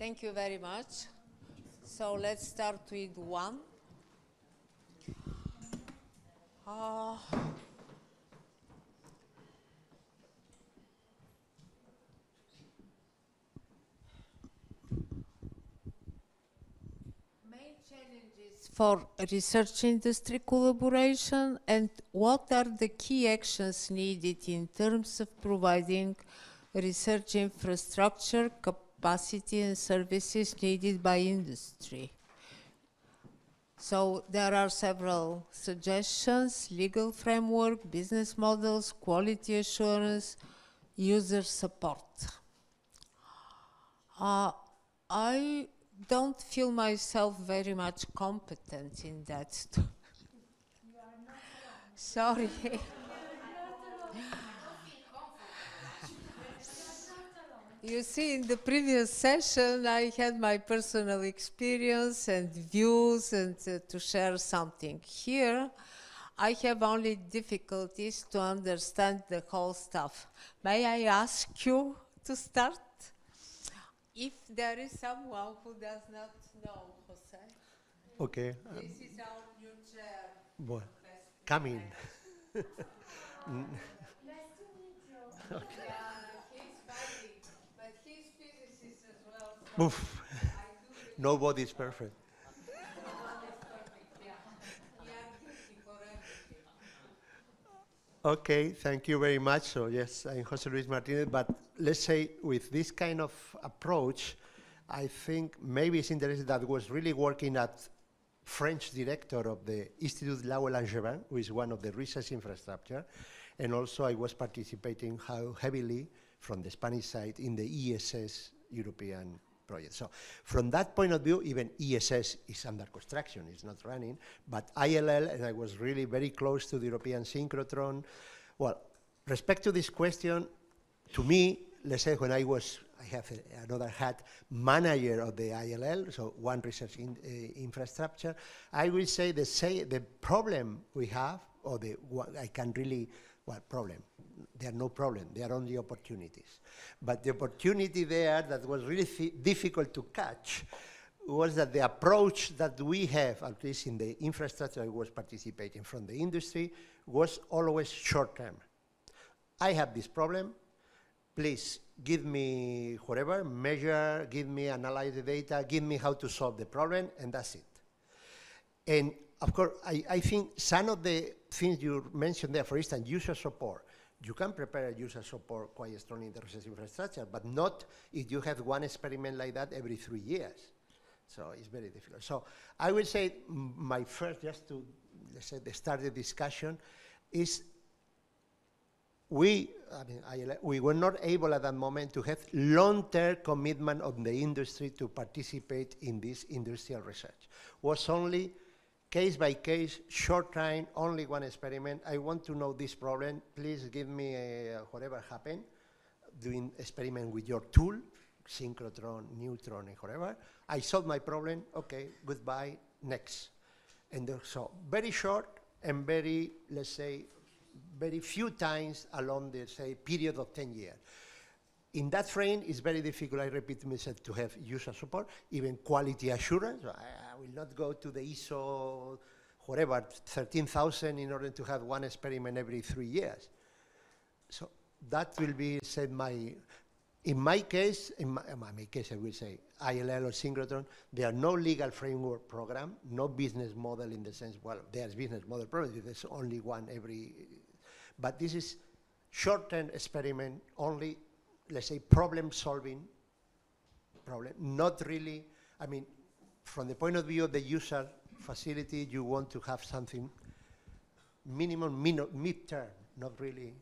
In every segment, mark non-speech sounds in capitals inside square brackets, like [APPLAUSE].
Thank you very much. So let's start with one. Uh, main challenges for research industry collaboration and what are the key actions needed in terms of providing research infrastructure, capacity and services needed by industry. So there are several suggestions, legal framework, business models, quality assurance, user support. Uh, I don't feel myself very much competent in that. [LAUGHS] Sorry. [LAUGHS] You see, in the previous session, I had my personal experience and views and uh, to share something. Here, I have only difficulties to understand the whole stuff. May I ask you to start? If there is someone who does not know, Jose, Okay. this is our new chair. Well, come in. Yeah, he's [LAUGHS] fighting, but he's physicist as well. so Oof. I do Nobody's perfect. Okay, thank you very much. So yes, I'm Jose Luis Martinez, but let's say with this kind of approach, I think maybe it's interesting that was really working at French director of the Institut Laue Langevin, who is one of the research infrastructure, and also I was participating how heavily from the Spanish side in the ESS European project. So from that point of view, even ESS is under construction, it's not running, but ILL, and I was really very close to the European synchrotron. Well, respect to this question, to me, let's say when I was, I have a, another hat, manager of the ILL, so one research in, uh, infrastructure, I will say the, say the problem we have, or the what I can really, well, problem, there are no problem, there are only opportunities. But the opportunity there that was really difficult to catch was that the approach that we have, at least in the infrastructure I was participating from the industry, was always short term. I have this problem, please give me whatever, measure, give me, analyze the data, give me how to solve the problem, and that's it. And of course, I, I think some of the things you mentioned there, for instance, user support, you can prepare a user support quite strongly in the research infrastructure, but not if you have one experiment like that every three years. So it's very difficult. So I will say my first, just to let's say the start the discussion, is we, I mean, I, we were not able at that moment to have long-term commitment of the industry to participate in this industrial research. Was only case by case, short time, only one experiment. I want to know this problem. Please give me uh, whatever happened doing experiment with your tool, synchrotron, neutron, and whatever. I solved my problem. Okay, goodbye. Next. And so very short and very, let's say, very few times along the say period of 10 years. In that frame, it's very difficult, I repeat myself, to have user support, even quality assurance. Will not go to the ISO, whatever, 13,000 in order to have one experiment every three years. So that will be, said, my, in my case, in my, in my case, I will say, ILL or synchrotron, there are no legal framework program, no business model in the sense, well, there's business model probably, there's only one every, but this is short-term experiment, only, let's say, problem-solving problem, not really, I mean, from the point of view of the user facility, you want to have something minimum, mid-term, not really.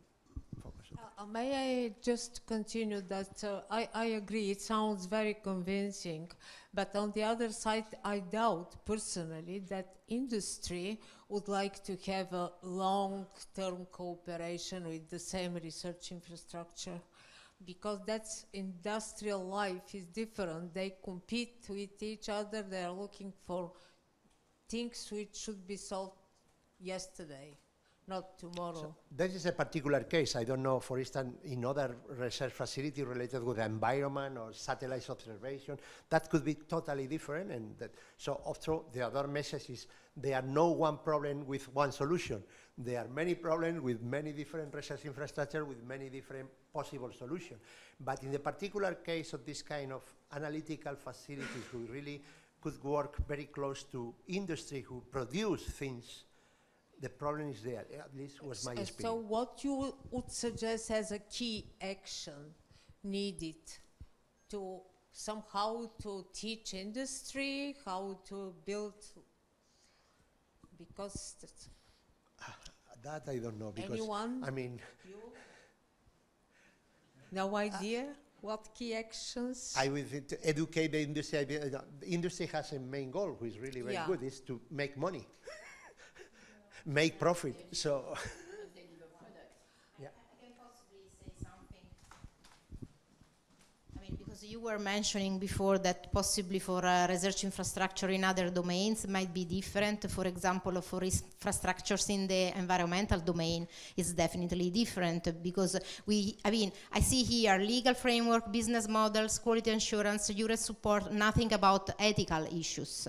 Uh, May I just continue that? uh, I, I agree, it sounds very convincing, but on the other side, I doubt personally that industry would like to have a long-term cooperation with the same research infrastructure because that's industrial life is different. They compete with each other, they are looking for things which should be solved yesterday. Not tomorrow. That is a particular case. I don't know, for instance, in other research facility related with the environment or satellite observation, that could be totally different. And that, so also the other message is there are no one problem with one solution. There are many problems with many different research infrastructure with many different possible solutions. But in the particular case of this kind of analytical facilities, we really could work very close to industry who produce things the problem is there. At least was my experience. So what you would suggest as a key action needed to somehow to teach industry how to build, because [SIGHS] that I don't know because Anyone? I mean no [LAUGHS] idea what key actions? I would to educate the industry. Uh, the industry has a main goal, which is really very Yeah. good, is to make money, make profit. So [LAUGHS] [LAUGHS] yeah. I can possibly say something. I mean, because you were mentioning before that possibly for uh, research infrastructure in other domains might be different. For example, for infrastructures in the environmental domain is definitely different because we, I mean, I see here legal framework, business models, quality assurance, US support, nothing about ethical issues.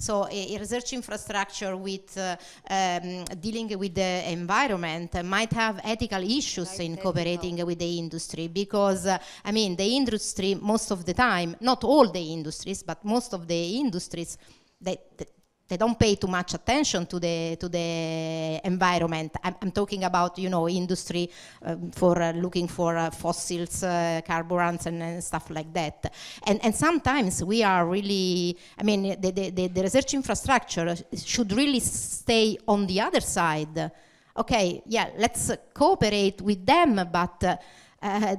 So a, a research infrastructure with uh, um, dealing with the environment might have ethical issues in ethical. cooperating with the industry because uh, I mean the industry most of the time, not all the industries, but most of the industries, they, they, they don't pay too much attention to the to the environment. I'm, I'm talking about you know industry um, for uh, looking for uh, fossils, uh, carburants, and, and stuff like that. And and sometimes we are really, I mean, the the, the, research infrastructure should really stay on the other side. Okay, yeah, let's cooperate with them, but uh, uh,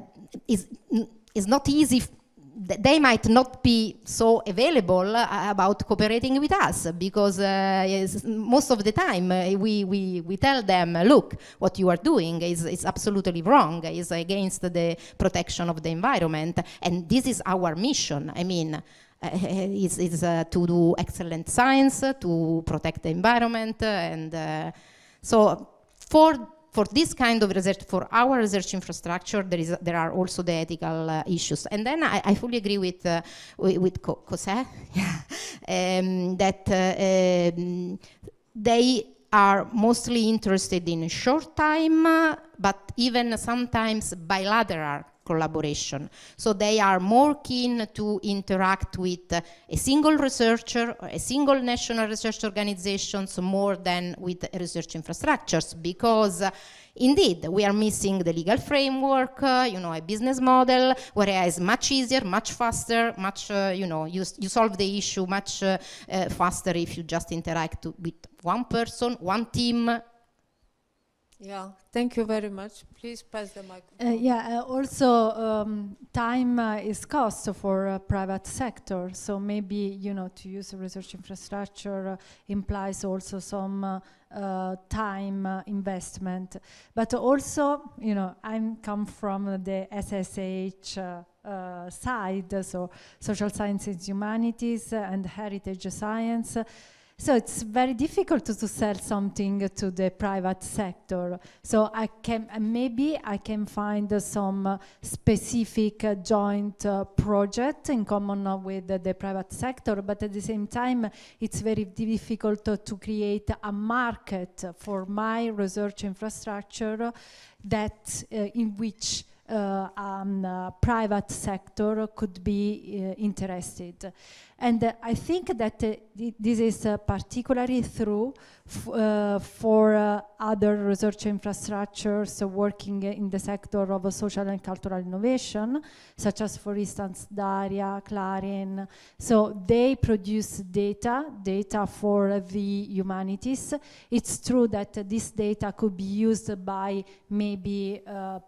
it's, it's not easy. They might not be so available uh, about cooperating with us because uh, yes, most of the time uh, we, we, we tell them, look, what you are doing is, is absolutely wrong, is against the protection of the environment, and this is our mission. I mean, uh, [LAUGHS] is, is uh, to do excellent science, to protect the environment, and uh, so for for this kind of research, for our research infrastructure, there is there are also the ethical uh, issues. And then I, I fully agree with uh, with, with Co- Cosè, [LAUGHS] um, that uh, um, they are mostly interested in short time, but even sometimes bilateral collaboration. So they are more keen to interact with uh, a single researcher a single national research organizations more than with research infrastructures because uh, indeed we are missing the legal framework, uh, you know, a business model, where whereas much easier, much faster, much, uh, you know, you, you solve the issue much uh, uh, faster if you just interact with one person, one team, Yeah, thank you very much. Please pass the Uh, yeah, uh, also um, time uh, is cost for private sector. So maybe, you know, to use research infrastructure uh, implies also some uh, uh, time investment. But also, you know, I'm come from the SSH uh, side, so social sciences, humanities, and heritage science. So it's very difficult to, to sell something to the private sector. So I can uh, maybe I can find some uh, specific uh, joint project in common with the private sector, but at the same time it's very difficult to create a market for my research infrastructure that in which um, uh, private sector could be uh, interested. And uh, I think that uh, this is uh, particularly true uh, for uh, other research infrastructures uh, working in the sector of uh, social and cultural innovation, such as, for instance, DARIAH, Clarin. So they produce data, data for the humanities. It's true that uh, this data could be used by maybe uh, uh,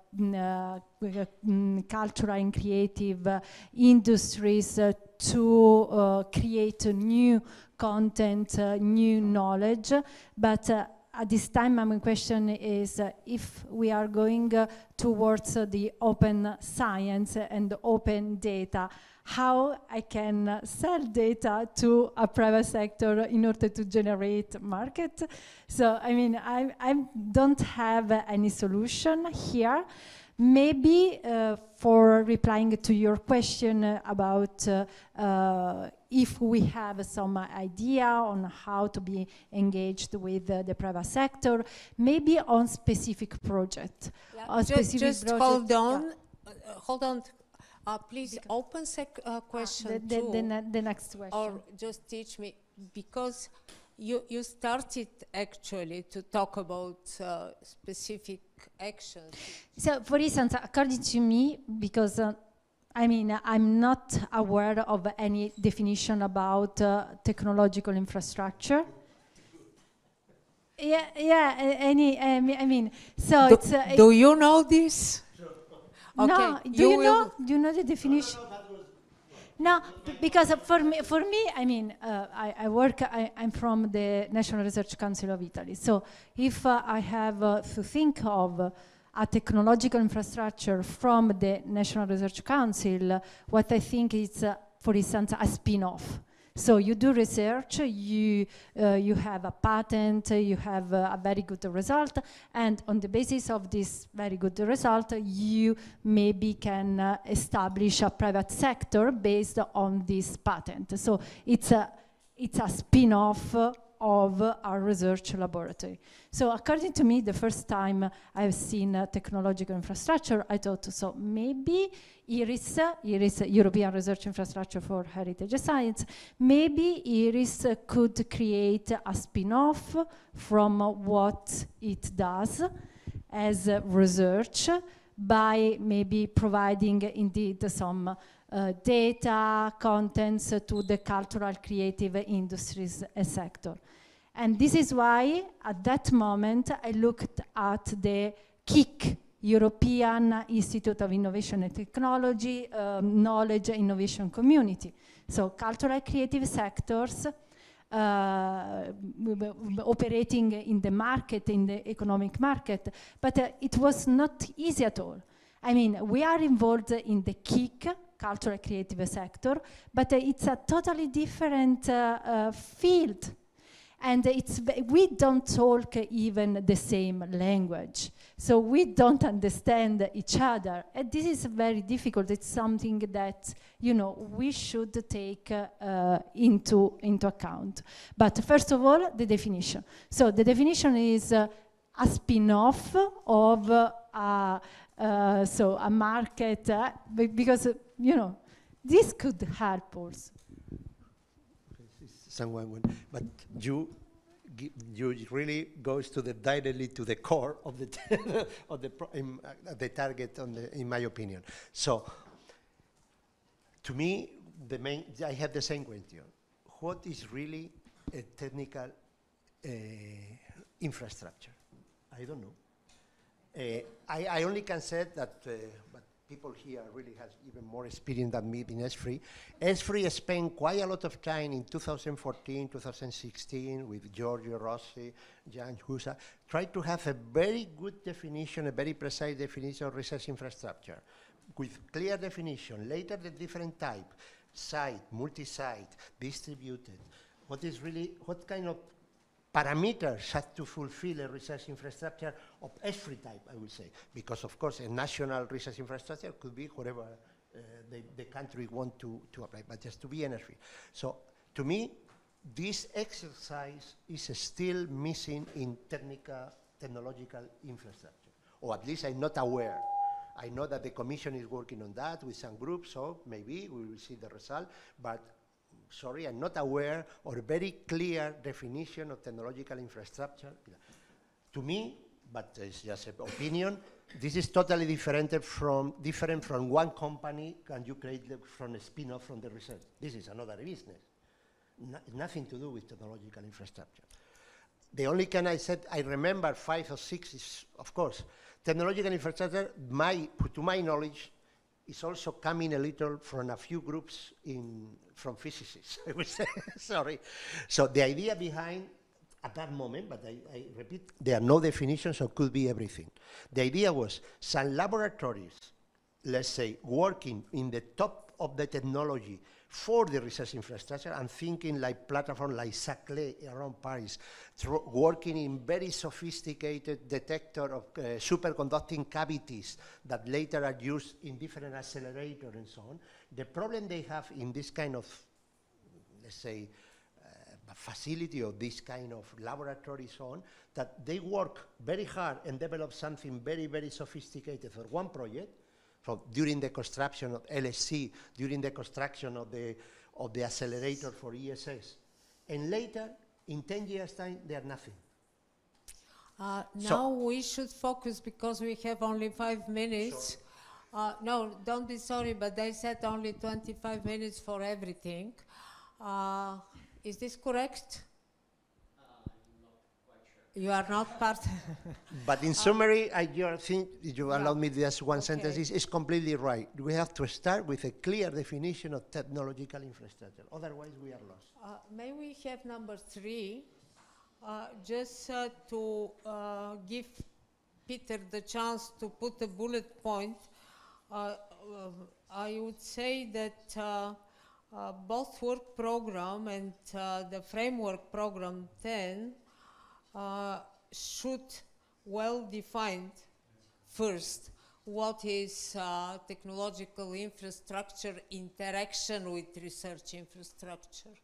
cultural and creative uh, industries uh, to uh, create new content, uh, new knowledge, but uh, at this time, my question is uh, if we are going uh, towards uh, the open science and open data, how I can sell data to a private sector in order to generate market. So, I mean, I, I don't have any solution here. Maybe uh, for replying to your question uh, about uh, uh, if we have some idea on how to be engaged with uh, the private sector, maybe on specific project. Yeah, a ju- specific just project, hold on, uh, hold on. Uh, please open sec uh, question Ah, the, the, the, ne- the next question. or just teach me because you you started actually to talk about uh, specific actions. So, for instance, according to me, because uh, I mean, I'm not aware of any definition about uh, technological infrastructure. Yeah, yeah. Any, I mean, I mean so do, it's. Uh, do you know this? no, do you you, know? Do you know the definition? No, b- because for me, for me, I mean, uh, I, I work. I, I'm from the National Research Council of Italy. So if uh, I have uh, to think of a technological infrastructure from the National Research Council, what I think is, uh, for instance, a spin-off. So you do research, you uh, you have a patent, you have uh, a very good result, and on the basis of this very good result, you maybe can uh, establish a private sector based on this patent. So it's a it's a spin-off of our research laboratory. So according to me, the first time I've seen uh, technological infrastructure, I thought, so maybe E-RIHS, uh, E-RIHS, European Research Infrastructure for Heritage Science, maybe E-RIHS could create a spin-off from what it does as research by maybe providing indeed some uh, data, contents to the cultural creative industries uh, sector. And this is why at that moment I looked at the KIC, European Institute of Innovation and Technology, um, Knowledge Innovation Community. So cultural creative sectors operating in the market, in the economic market, but uh, it was not easy at all. I mean, we are involved in the KIC, cultural creative sector, but uh, it's a totally different uh, uh, field. And it's, we don't talk even the same language. So we don't understand each other. And this is very difficult. It's something that, you know, we should take uh, into, into account. But first of all, the definition. So the definition is uh, a spin-off of uh, uh, so a market, uh, be- because, uh, you know, this could help us. someone but you you really goes to the directly to the core of the [LAUGHS] of the in, uh, the target on the in my opinion. So to me, the main I have the same question. What is really a technical uh, infrastructure? I don't know. Uh, I, I only can say that, uh, people here really has even more experience than me in ESFRI. ESFRI spent quite a lot of time in 2014, 2016 with Giorgio Rossi, Jan Hrušák, tried to have a very good definition, a very precise definition of research infrastructure with clear definition. Later, the different type, site, multi-site, distributed. What is really, what kind of parameters have to fulfill a research infrastructure of every type, I would say. Because, of course, a national research infrastructure could be whatever uh, the, the country want to, to apply, but just to be energy. So, to me, this exercise is still missing in technical, technological infrastructure, or at least I'm not aware. I know that the Commission is working on that with some groups, so maybe we will see the result, but sorry, I'm not aware or very clear definition of technological infrastructure. To me, but it's just an opinion, this is totally different from, different from one company and you create the, from a spin-off from the research. This is another business. No, nothing to do with technological infrastructure. The only can I said, I remember five or six is, of course, technological infrastructure, my, to my knowledge, is also coming a little from a few groups in, from physicists, [LAUGHS] I would say, [LAUGHS] sorry. So the idea behind at that moment, but I, I repeat, there are no definitions, so could be everything. The idea was some laboratories, let's say, working in the top of the technology for the research infrastructure and thinking like platform like Saclay around Paris, working in very sophisticated detector of uh, superconducting cavities that later are used in different accelerators and so on. The problem they have in this kind of, let's say, uh, facility or this kind of laboratory so on, that they work very hard and develop something very, very sophisticated for one project, so during the construction of LHC, during the construction of the, of the accelerator for ESS. And later, in 10 years' time, they are nothing. Uh, So- now we should focus because we have only five minutes. Uh, no, don't be sorry, but they said only 25 minutes for everything. Uh, is this correct? You are not part. [LAUGHS] But in summary, I think, you Yeah. allow me just one sentence, Okay. is, is completely right. We have to start with a clear definition of technological infrastructure. Otherwise, we are lost. Uh, may we have number three, uh, just uh, to uh, give Peter the chance to put a bullet point. Uh, um, I would say that uh, uh, both work program and uh, the framework program 10 uh, should well defined first what is uh, technological infrastructure interaction with research infrastructure.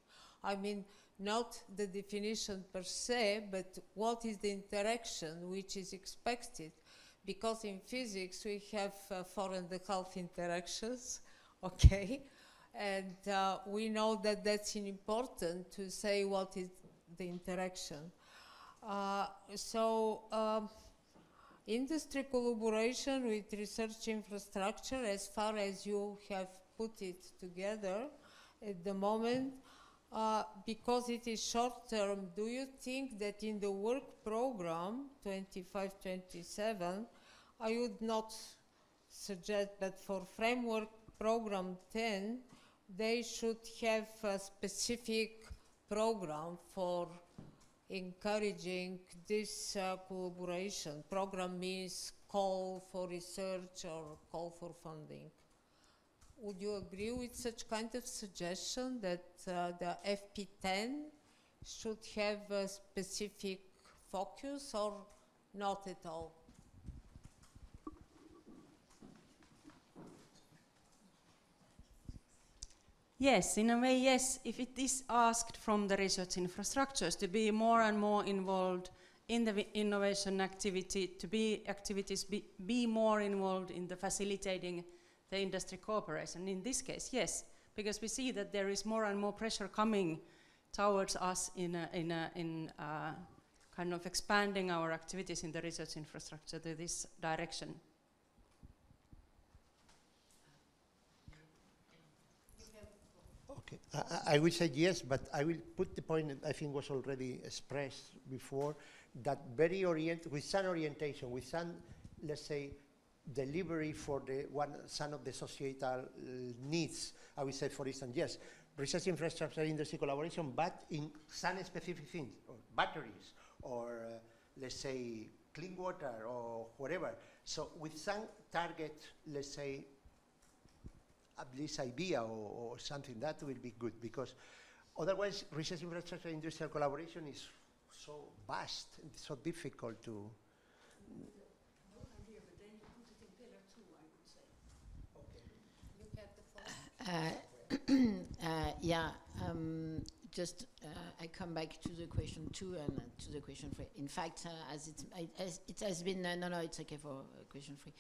I mean, not the definition per se, but what is the interaction which is expected. Because in physics we have uh, four and a half interactions, [LAUGHS] okay? And uh, we know that that's important to say what is the interaction. Uh, so, um, industry collaboration with research infrastructure, as far as you have put it together at the moment, uh, because it is short term, do you think that in the work program 25-27, I would not suggest that for framework program 10, they should have a specific program for encouraging this uh, collaboration. Program means call for research or call for funding. Would you agree with such kind of suggestion that uh, the FP10 should have a specific focus or not at all? Yes, in a way, yes. If it is asked from the research infrastructures to be more and more involved in the innovation activity, to be activities be, be more involved in the facilitating the industry cooperation. In this case, yes, because we see that there is more and more pressure coming towards us in a, in a, in uh kind of expanding our activities in the research infrastructure to this direction. Okay, I, I- will say yes, but I will put the point that I think was already expressed before, that very orient, with some orientation, with some, let's say, delivery for the one, some of the societal uh, needs. I will say, for instance, yes, research infrastructure industry collaboration, but in some specific things, or batteries, or uh, let's say clean water, or whatever. So with some target, let's say, at least idea or, or something that will be good because otherwise research infrastructure industrial collaboration is so vast and so difficult to Uh, [CLEARS THROAT] uh, Yeah, um, just uh, I come back to the question two and uh, to the question three. In fact, uh, as it, I- as it has been, uh, no, no, it's okay for question three.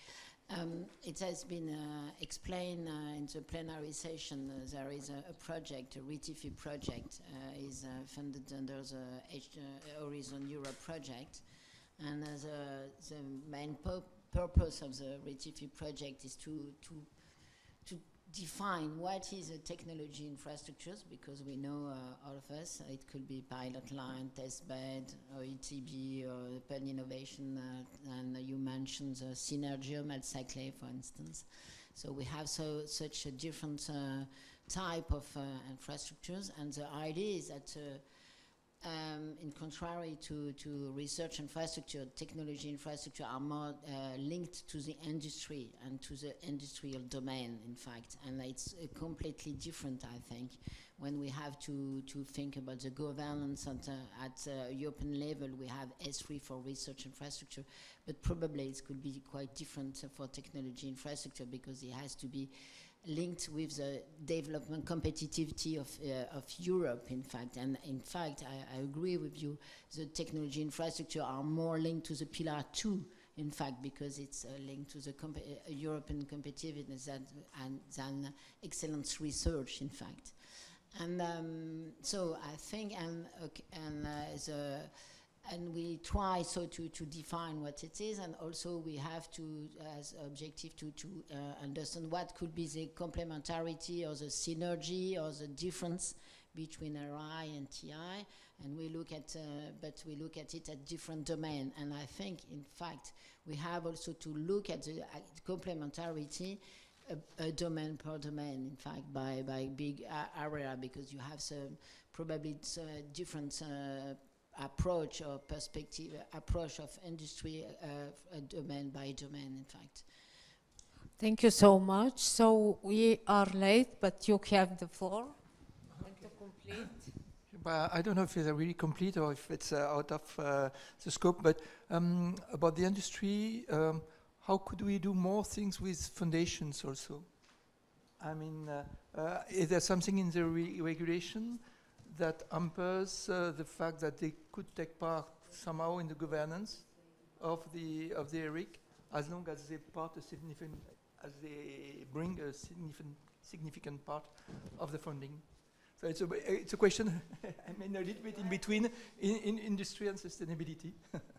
Um, It has been uh, explained uh, in the plenary session, uh, there is a a project, a RETIFI project, uh, is uh, funded under the H- uh, Horizon Europe project. And the, the main pu- purpose of the RETIFI project is to to define what is a technology infrastructures because we know uh, all of us it could be pilot line, test bed, or ETB, or open innovation, uh, and you mentioned the Synergium at Saclay, for instance. So we have so such a different uh, type of uh, infrastructures, and the idea is that uh, um, in contrary to, to research infrastructure, technology infrastructure are more uh, linked to the industry and to the industrial domain, in fact. And it's uh, completely different, I think, when we have to, to think about the governance at, uh, at uh, European level. We have ESFRI for research infrastructure, but probably it could be quite different for technology infrastructure because it has to be linked with the development competitivity of, uh, of Europe, in fact. And in fact, I, I, agree with you, the technology infrastructure are more linked to the pillar two, in fact, because it's uh, linked to the comp uh, European competitiveness and, and, than excellence research, in fact. And um, so I think, and, and uh, the and we try so to, to define what it is and also we have to as objective to, to uh, understand what could be the complementarity or the synergy or the difference between RI and TI and we look at uh, but we look at it at different domain. And I think in fact we have also to look at the uh, complementarity a, a, domain per domain in fact by, by big uh, area because you have some probably uh, different uh, approach or perspective, approach of industry uh, domain by domain, in fact. Thank you so much. So we are late, but you have the floor. And to complete. But I don't know if it's really complete or if it's uh, out of uh, the scope, but um, about the industry, um, how could we do more things with foundations also? I mean, uh, uh, is there something in the re regulation that hampers uh, the fact that they could take part somehow in the governance of the of the ERIC, as long as they part a significant, as they bring a significant significant part of the funding. So it's a it's a question. [LAUGHS] I mean a little bit in between in, in industry and sustainability. [LAUGHS]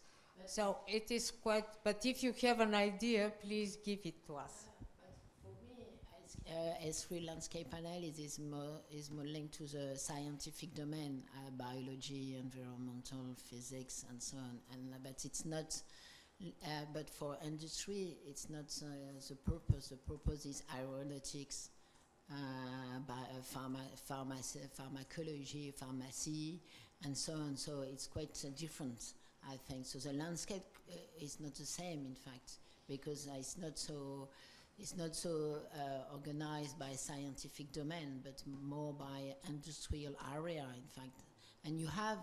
So it is quite, but if you have an idea, please give it to us. Uh, ESFRI landscape analysis more, is more linked to the scientific domain, uh, biology, environmental physics, and so on. And uh, but it's not. Uh, but for industry, it's not uh, the purpose. The purpose is aeronautics, uh, pharma, pharmacy, pharmacology, pharmacy, and so on. So it's quite different, I think. So the landscape is not the same, in fact, because it's not so it's not so uh, organized by scientific domain, but more by industrial area, in fact. And you have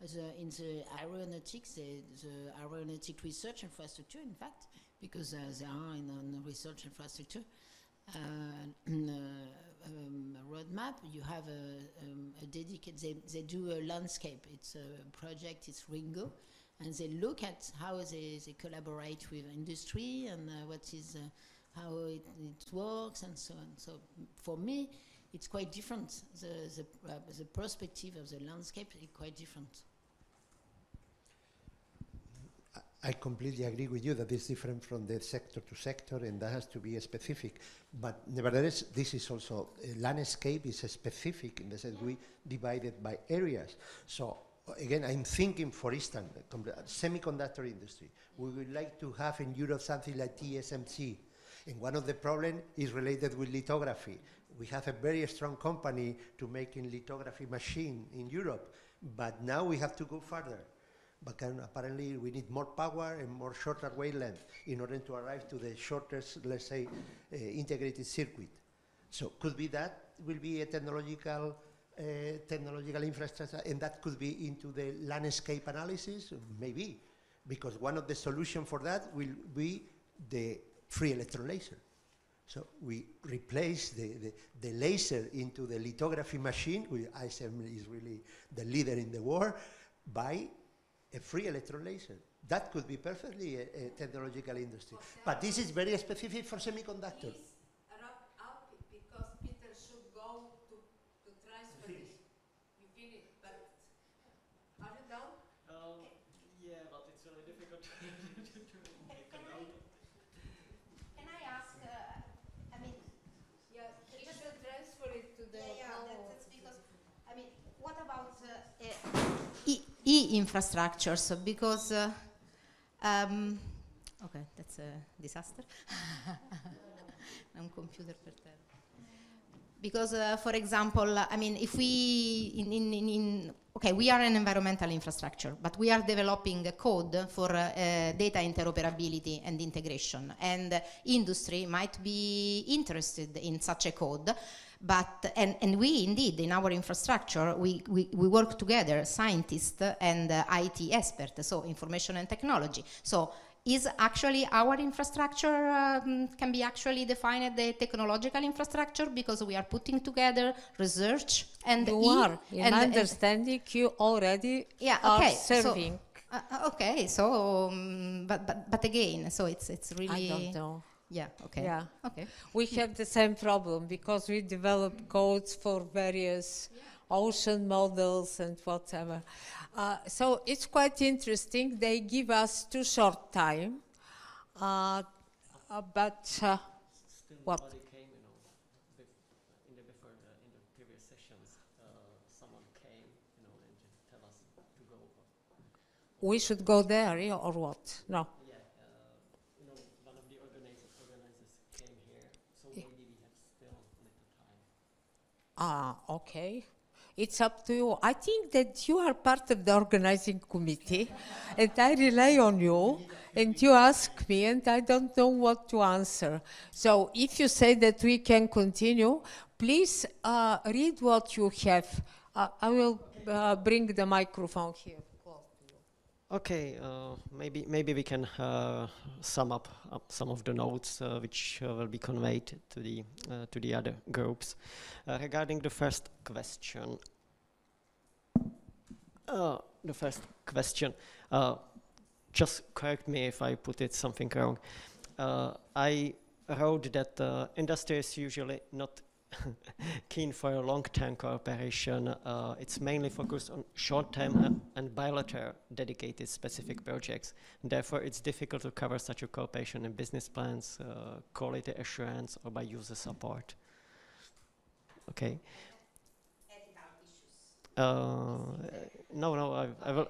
the, in the aeronautics, the, the, aeronautic research infrastructure, in fact, because uh, they are in, on research infrastructure [CLEARS THROAT] uh, um, roadmap. You have a, um, a dedicated. They, they do a landscape. It's a project. It's Ringo, and they look at how they, they collaborate with industry and uh, what is uh, how it, it works and so on. So for me, it's quite different. The, the, uh, the perspective of the landscape is quite different. I completely agree with you that it's different from the sector to sector and that has to be specific. But nevertheless, this is also, uh, landscape is specific in the sense we divide it by areas. So again, I'm thinking, for instance, semiconductor industry. We would like to have in Europe something like TSMC, and one of the problems is related with lithography. We have a very strong company to making lithography machine in Europe, but now we have to go further. But apparently we need more power and more shorter wavelength in order to arrive to the shortest, let's say, uh, integrated circuit. So could be that will be a technological Eh, technological infrastructure, and that could be into the landscape analysis, maybe, because one of the solutions for that will be the free electron laser. So we replace the, the, the laser into the lithography machine, which ASML is really the leader in the world, by a free electron laser. That could be perfectly a, a technological industry. But this is very specific for semiconductor Peter should go to, to transfer it. You finish, but are you done? Um, yeah, but it's really difficult to, to make a note. Can I ask, uh, I mean, Yeah, he should transfer it to the. that's because, I mean, what about uh, e, e infrastructures? Because, uh, um, okay, that's a disaster. [LAUGHS] Un computer per terra. Because, uh, for example, I mean, if we, in, in, in, in, okay, we are an environmental infrastructure, but we are developing a code for uh, data interoperability and integration. And industry might be interested in such a code, but, and, and we indeed, in our infrastructure, we, we, we work together, scientists and uh, IT experts, so information and technology. So is actually our infrastructure um, can be actually defined the technological infrastructure because we are putting together research and You E are, in and- and- understanding, you already yeah okay so- serving. uh, uh, okay so um, but, but but again so it's it's really I don't know. Yeah okay Yeah. okay We have the same problem because we develop codes for various ocean models and whatever. Uh, so it's quite interesting. They give us too short time, uh, uh, but uh, Still What? came, you know, in the before the, in the previous sessions, uh, someone came, you know, and tell us to go. we should go there yeah, or what? No. Yeah, uh, you know, one of the organizers, organizers came here, so Yeah. maybe we have still little time. Ah, okay. It's up to you. I think that you are part of the organizing committee, and I rely on you. And you ask me, and I don't know what to answer. So if you say that we can continue, please uh, read what you have. Uh, I will uh, bring the microphone here. Okay, uh, maybe maybe we can uh, sum up, up some of the notes uh, which uh, will be conveyed to the uh, to the other groups. Uh, regarding the first question, the first question, just correct me if I put it something wrong. I wrote that industry is usually not [LAUGHS] keen for a long-term cooperation. It's mainly focused on short-term and bilateral dedicated specific projects. Therefore, it's difficult to cover such a cooperation in business plans, uh, quality assurance, or by user support. Okay. Uh, no, no, I, I will.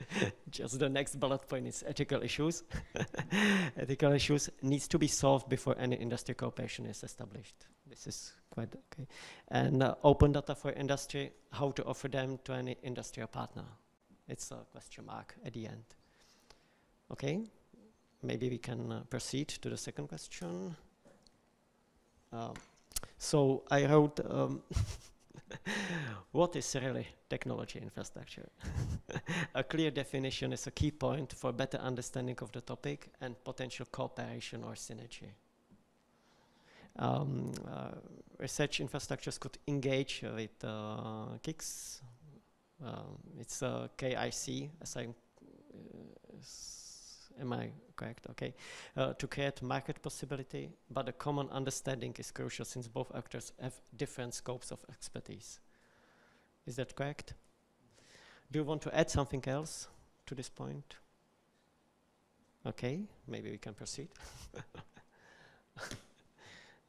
[LAUGHS] Just the next bullet point is ethical issues. [LAUGHS] ethical issues needs to be solved before any industry cooperation is established. This is quite okay. And uh, open data for industry, how to offer them to any industrial partner. It's a question mark at the end. Okay, maybe we can uh, proceed to the second question. Um, so I wrote, um, [LAUGHS] [LAUGHS] what is really technology infrastructure? [LAUGHS] a clear definition is a key point for better understanding of the topic and potential cooperation or synergy. Um, uh, research infrastructures could engage with uh, KICS. Um, it's uh, KIC, as I, uh, am I correct? Okay. Uh, to create market possibility, but a common understanding is crucial since both actors have different scopes of expertise. Is that correct? Do you want to add something else to this point? Okay, maybe we can proceed. [LAUGHS]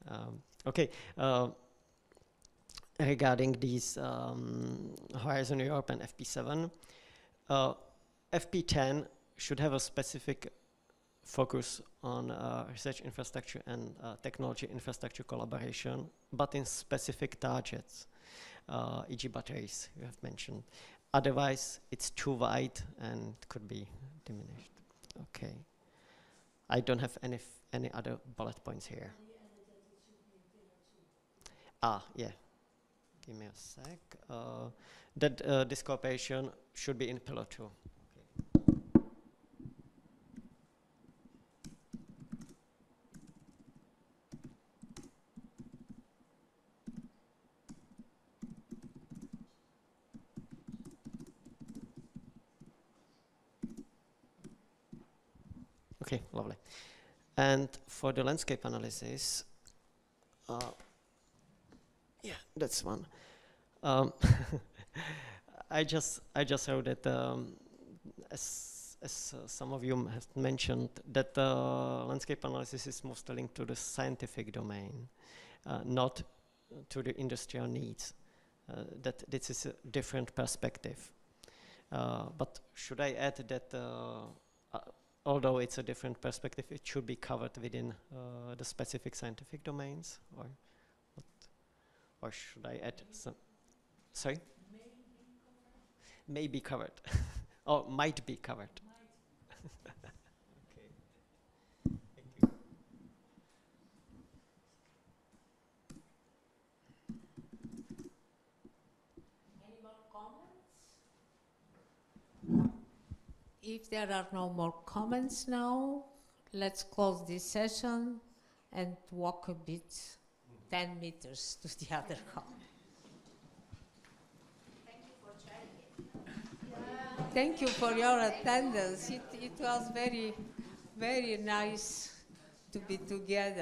um, okay, uh, regarding these um, Horizon Europe and FP7, uh, FP10 should have a specific focus on uh, research infrastructure and uh, technology infrastructure collaboration, but in specific targets, uh, e.g. batteries you have mentioned. Otherwise, it's too wide and could be diminished. Okay. I don't have any any other bullet points here. Ah, yeah. Give me a sec. Uh, that uh, this cooperation should be in pillar two. Okay, lovely. And for the landscape analysis, uh, yeah, that's one. Um, [LAUGHS] I just I just heard that um, as as uh, some of you have mentioned that landscape analysis is mostly linked to the scientific domain, uh, not to the industrial needs. Uh, that this is a different perspective. Uh, but should I add that although it's a different perspective, it should be covered within uh, the specific scientific domains, or what, or should I add some? Sorry. May be covered, [LAUGHS] or might be covered. okay. [LAUGHS] Thank you. Any more comments? If there are no more comments now, let's close this session and walk a bit 10 meters to the [LAUGHS] other hall. Thank you for your attendance. It, it was very, very nice to be together.